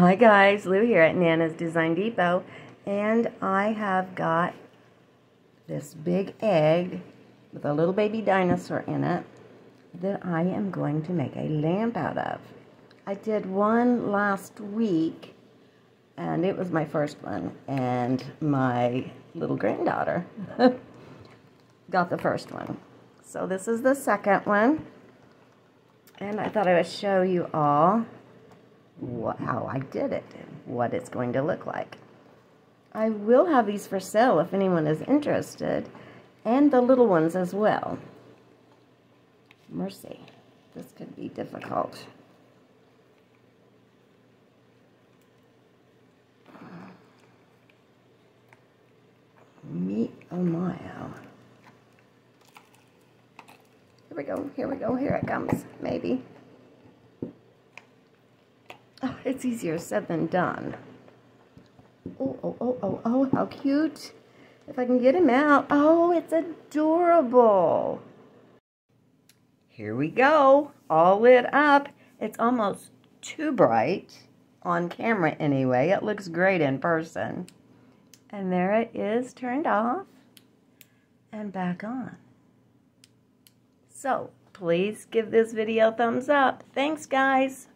Hi guys, Lou here at Nana's Design Depo and I have got this big egg with a little baby dinosaur in it that I am going to make a lamp out of. I did one last week and it was my first one and my little granddaughter got the first one. So this is the second one and I thought I would show you all how I did it, what it's going to look like. I will have these for sale if anyone is interested, and the little ones as well. Mercy, this could be difficult. Meet my, oh. Here we go, here we go, here it comes, maybe. Oh, it's easier said than done. Oh, oh, oh, oh, oh, how cute. If I can get him out. Oh, it's adorable. Here we go. All lit up. It's almost too bright on camera anyway. It looks great in person. And there it is turned off and back on. So, please give this video a thumbs up. Thanks, guys.